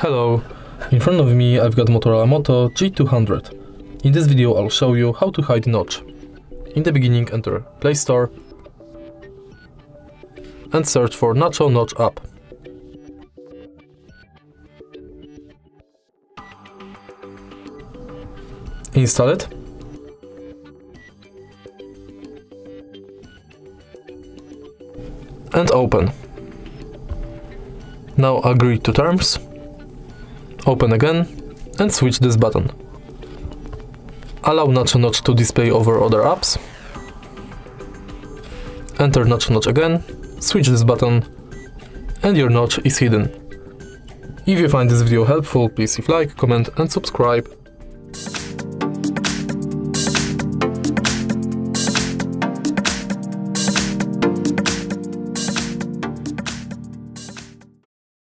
Hello, in front of me I've got Motorola Moto G200. In this video I'll show you how to hide notch. In the beginning enter Play Store and search for Nacho Notch app. Install it. And open. Now agree to terms Open again and switch this button. Allow Nacho Notch to display over other apps. Enter Nacho Notch again, switch this button and your notch is hidden. If you find this video helpful, please leave like, comment and subscribe.